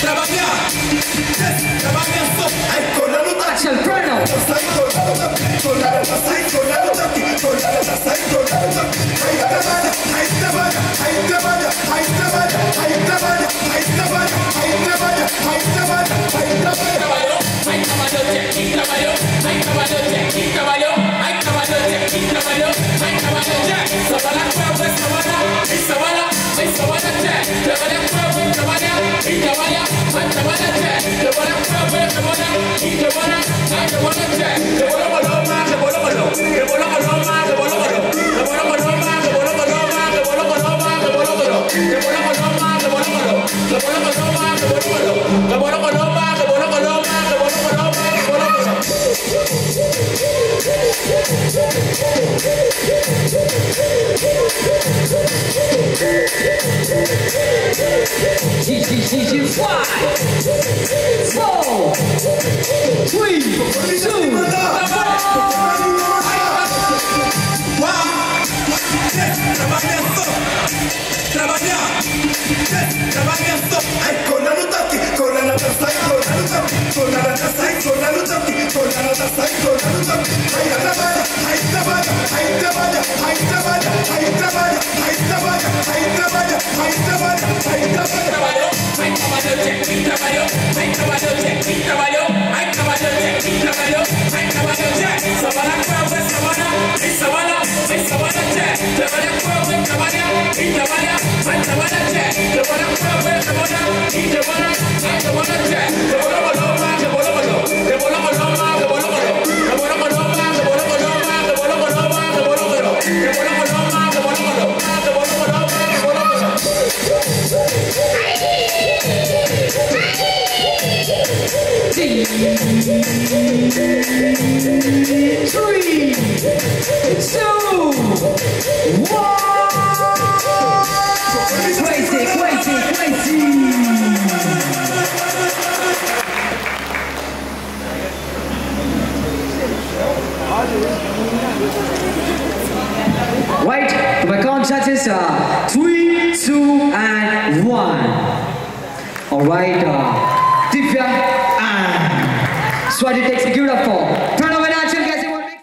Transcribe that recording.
Trabalhar! Trabalhar! Yeah. G G G G Five, four, three, two, Trabalhar, trabalhar, trabalhar, trabalhar, Twister! Three, two, one. Crazy, crazy, crazy. Wait, my count judges are three, two, and one. All right, uh, And Swady takes beautiful.